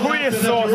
who is source?